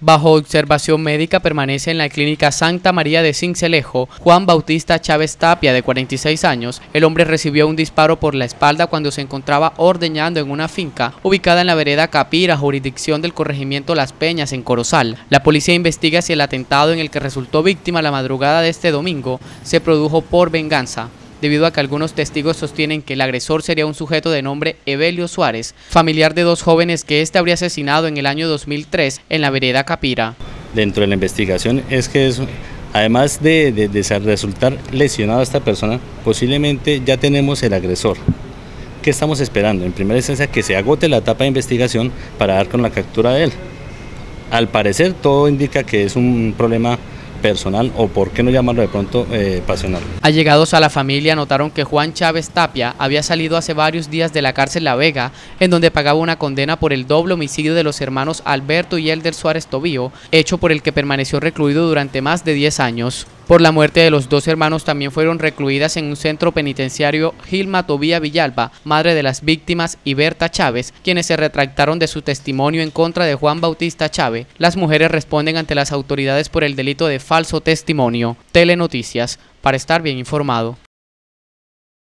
Bajo observación médica permanece en la clínica Santa María de Cincelejo Juan Bautista Chávez Tapia, de 46 años. El hombre recibió un disparo por la espalda cuando se encontraba ordeñando en una finca ubicada en la vereda Capira, jurisdicción del corregimiento Las Peñas, en Corozal. La policía investiga si el atentado en el que resultó víctima la madrugada de este domingo se produjo por venganza debido a que algunos testigos sostienen que el agresor sería un sujeto de nombre Evelio Suárez, familiar de dos jóvenes que éste habría asesinado en el año 2003 en la vereda Capira. Dentro de la investigación es que además de, resultar lesionado a esta persona, posiblemente ya tenemos el agresor. ¿Qué estamos esperando? En primera instancia que se agote la etapa de investigación para dar con la captura de él. Al parecer todo indica que es un problema personal o por qué no llamarlo de pronto eh, pasional. Allegados a la familia notaron que Juan Chávez Tapia había salido hace varios días de la cárcel La Vega, en donde pagaba una condena por el doble homicidio de los hermanos Alberto y Elder Suárez Tobío, hecho por el que permaneció recluido durante más de 10 años. Por la muerte de los dos hermanos también fueron recluidas en un centro penitenciario Gilma Tobía Villalba, madre de las víctimas y Berta Chávez, quienes se retractaron de su testimonio en contra de Juan Bautista Chávez. Las mujeres responden ante las autoridades por el delito de falso testimonio. Telenoticias, para estar bien informado.